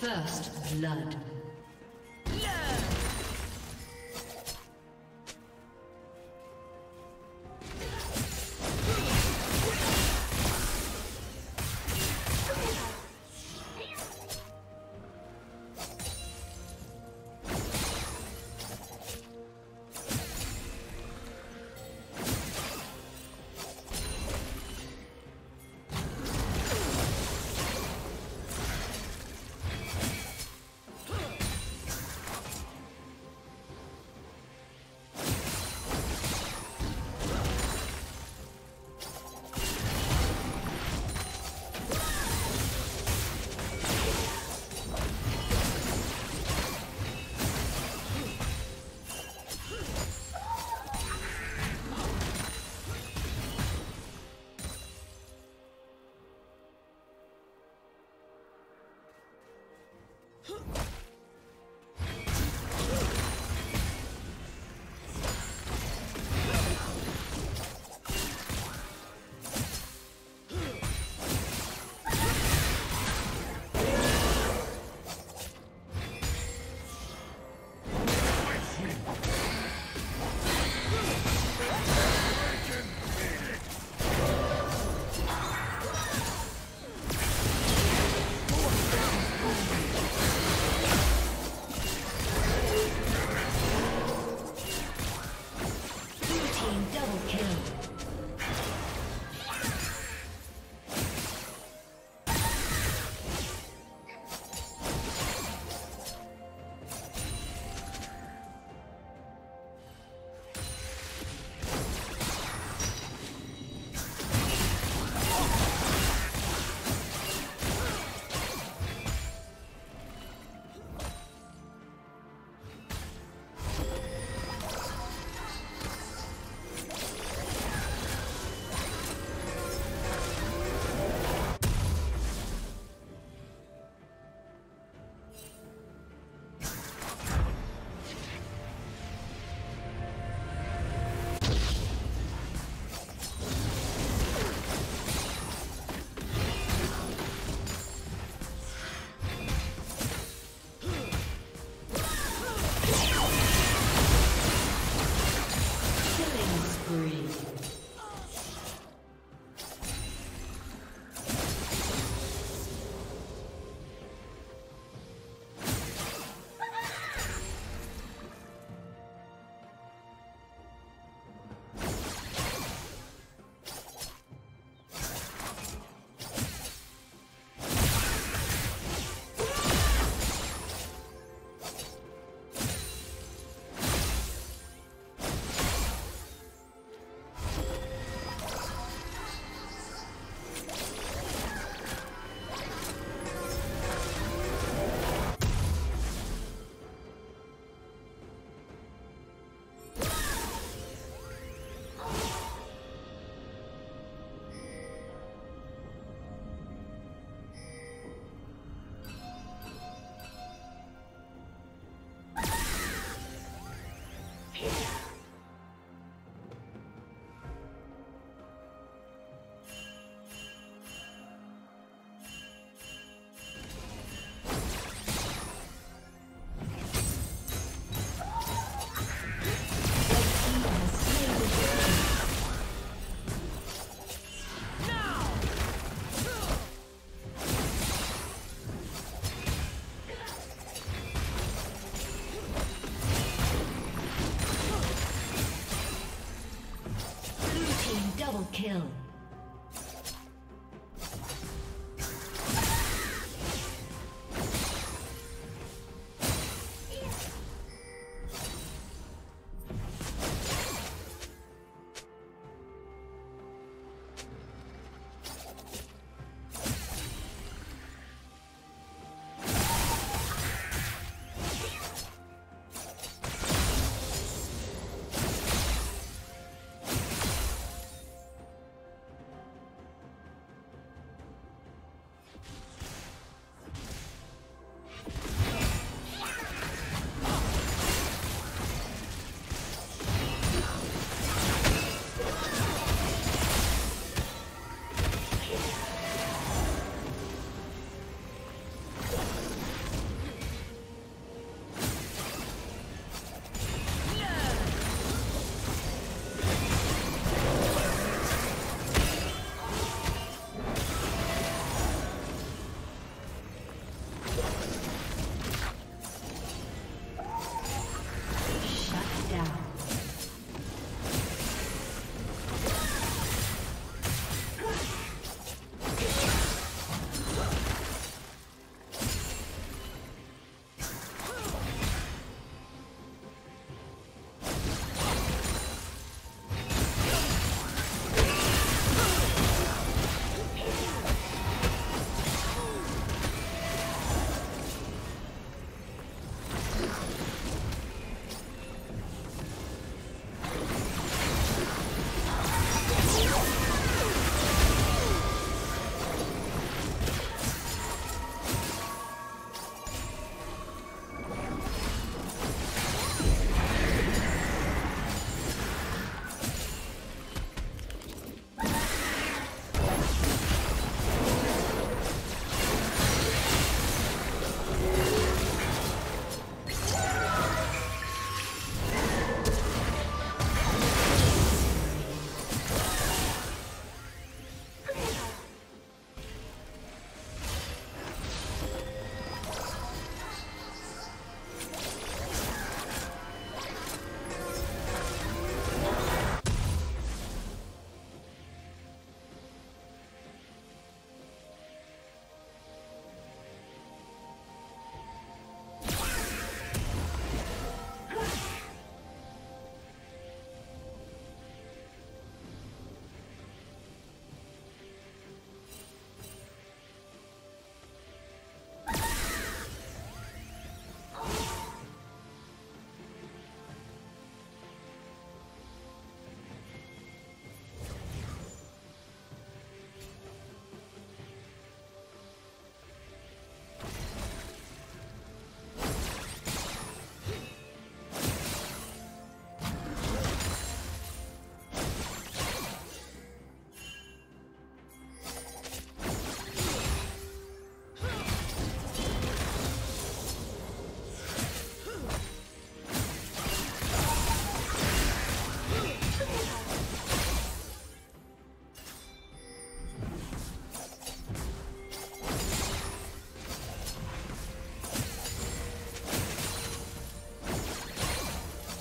First blood.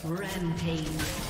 Rampage.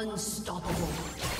Unstoppable.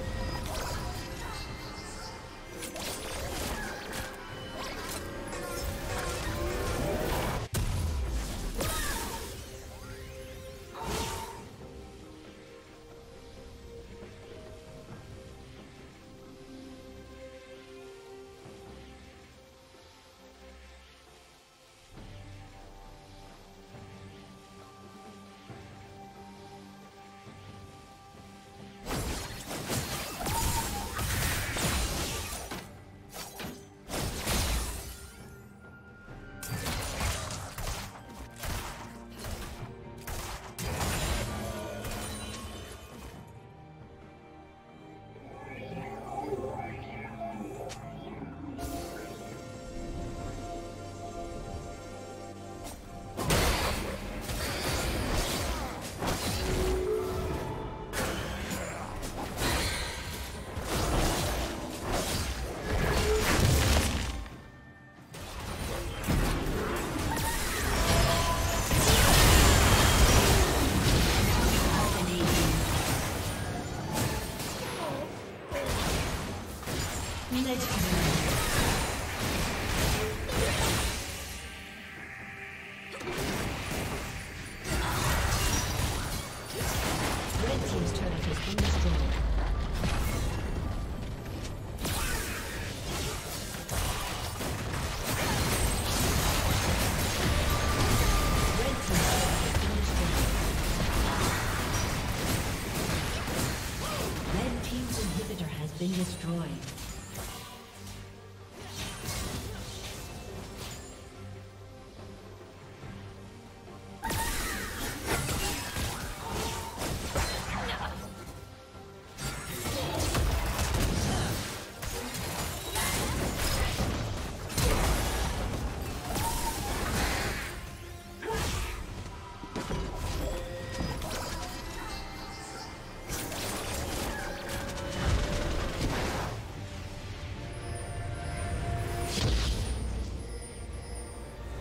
Destroyed.